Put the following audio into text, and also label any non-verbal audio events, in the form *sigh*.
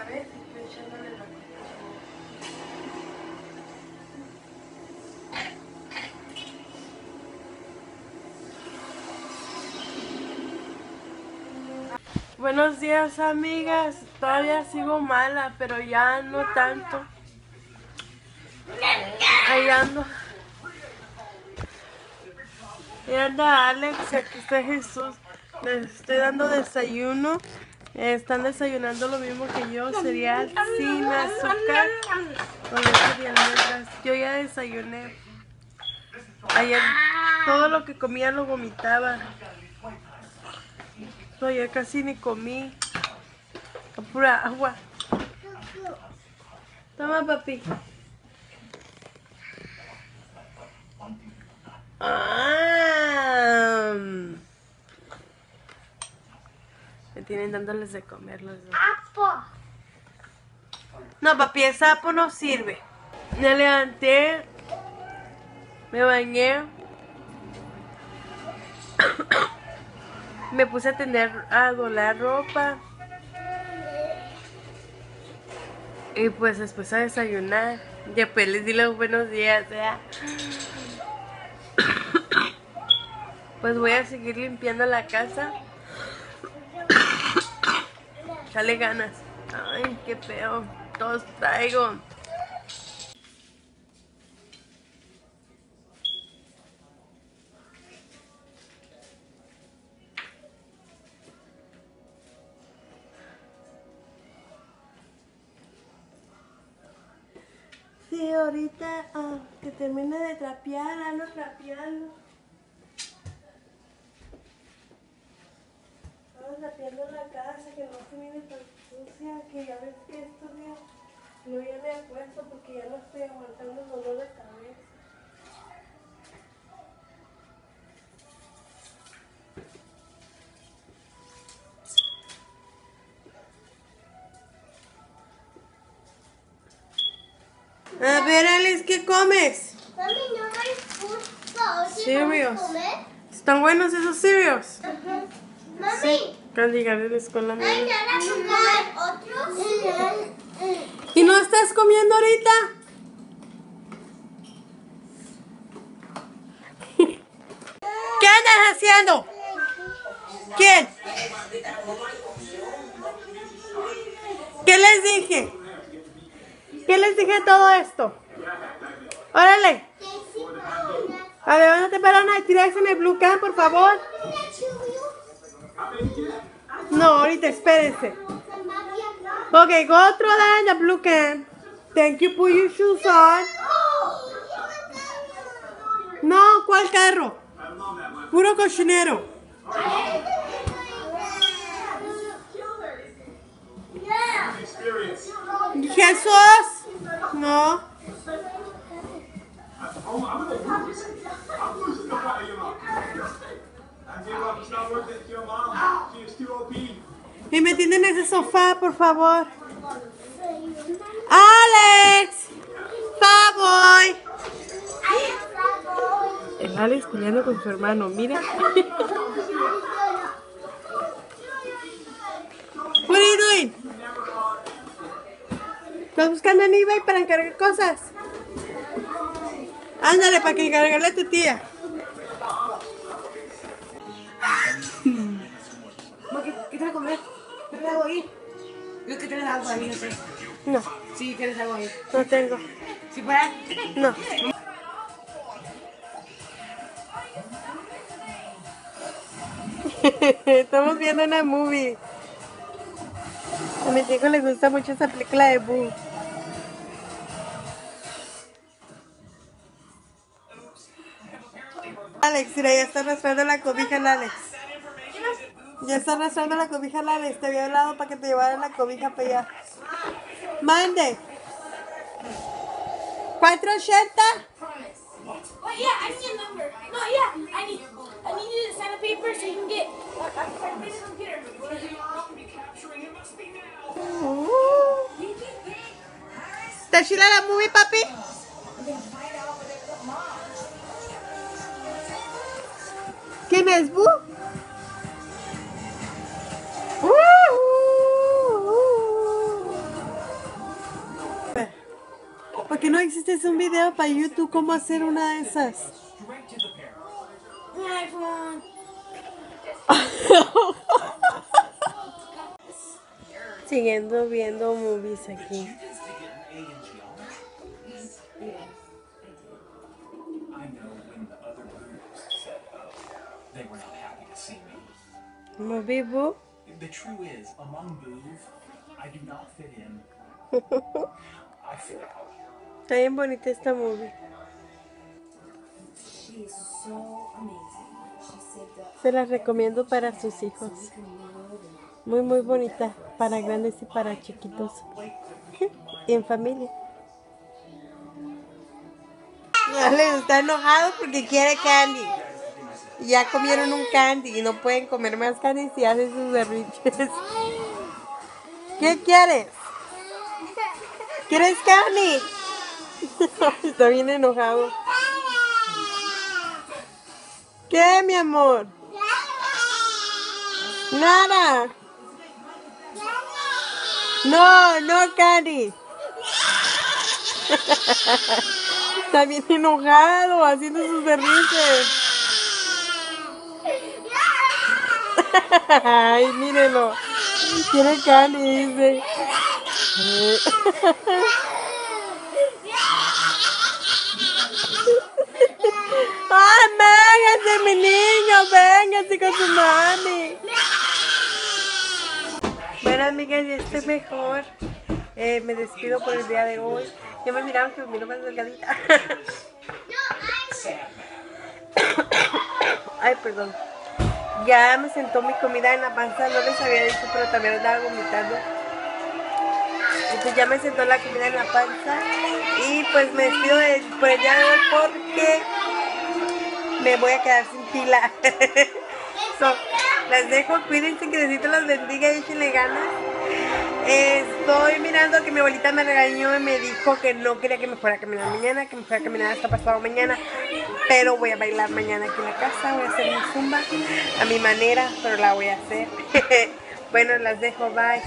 la vez echándole la. Buenos días amigas, todavía sigo mala, pero ya no tanto. Ahí ando. Ahí anda Alex, aquí está Jesús. Les estoy dando desayuno. Están desayunando lo mismo que yo, cereal sin azúcar almendras. Yo ya desayuné. Ayer todo lo que comía lo vomitaba. No, ya casi ni comí. Pura agua. Toma, papi. Ah. Tienen dándoles de comer los dos. No, papi, el sapo no sirve. Me levanté, me bañé, *coughs* me puse a tender a dolar ropa. Y pues después a desayunar. Después les di los buenos días. ¿verdad? *coughs* Pues voy a seguir limpiando la casa. Dale ganas. Ay, qué feo. Todos traigo. Sí, ahorita ah, que termine de trapear, ando trapeando. Ando trapeando la casa, que no se mire tan sucia, que ya ves que estos días no ya me acuesto porque ya no estoy aguantando el dolor de cabeza. A ver, Alex, ¿qué comes? Mami, no hay fruta. ¿Sí Cereals. a? ¿Están buenos esos cereals? Ajá. Mami, Candy llegar de la. ¿Y no estás comiendo ahorita? ¿Qué andas haciendo? ¿Quién? ¿Qué les dije? ¿Qué les dije todo esto? Órale. A ver, ¿dónde te paran a tirarse en el blue can, por favor? No, ahorita espérense. Okay, go throw that in the blue can. Thank you, put your shoes on. No, ¿cuál carro? Puro cochinero. Jesús. No. Tienen ese sofá, por favor. Alex. Faboy. El Alex peleando con su hermano, mira. What are you doing? ¿Estás buscando en eBay para encargar cosas? Ándale, para que encargarle a tu tía. ¿Qué, qué te vas a comer? ¿Tienes algo ahí? Yo que tienes algo ahí, no sé. No, Sí, tienes algo ahí. no tengo. ¿Sí puedes? No. *laughs* Estamos viendo una movie. A mi hijo le gusta mucho esa película de Boo. Alex, mira, ya está arrastrando la cobija el Alex. Ya está arrastrando la cobija el Alex. Te había hablado para que te llevaran la cobija para allá. Mande. 480. Oh yeah, I need a number. No, yeah, I need. I need you to sign a paper so you can get. A computer. ¿Está chila la movie, papi? ¿Quién es Bu? ¿Por qué no existe un video para YouTube cómo hacer una de esas? iPhone. *laughs* siguiendo viendo movies aquí. I know when the other boos said, oh, they were not happy to see me. Movie boo. The true is, among boos, I do not fit in. *laughs* I fit out. Está bien bonita esta movie. Se las recomiendo para sus hijos. Muy, muy bonita. Para grandes y para chiquitos. y *laughs* en familia. Ale está enojado porque quiere candy. Ya comieron un candy y no pueden comer más candy si hacen sus berrinches. ¿Qué quieres? ¿Quieres candy? *laughs* está bien enojado. ¿Qué, mi amor? Nada. No, no, Candy. *laughs* Está bien enojado haciendo sus berrinches. *laughs* Ay, mírenlo. Quiere Candy, dice. ¡Ay, véngase, mi niño! ¡Véngase con su mami! Bueno, amigas, ya estoy mejor. Eh, me despido por el día de hoy. Ya me miraron que me miro más delgadita. *coughs* Ay, perdón. Ya me sentó mi comida en la panza, no les había dicho, pero también andaba vomitando. Entonces ya me sentó la comida en la panza. Y pues me despido de- por el día de hoy porque me voy a quedar sin pila. *laughs* So, las dejo, cuídense, que Diosito las bendiga y échenle ganas. Estoy mirando que mi abuelita me regañó y me dijo que no quería que me fuera a caminar mañana, que me fuera a caminar hasta pasado mañana. Pero voy a bailar mañana aquí en la casa, voy a hacer mi zumba a mi manera, pero la voy a hacer. *laughs* bueno, las dejo, bye.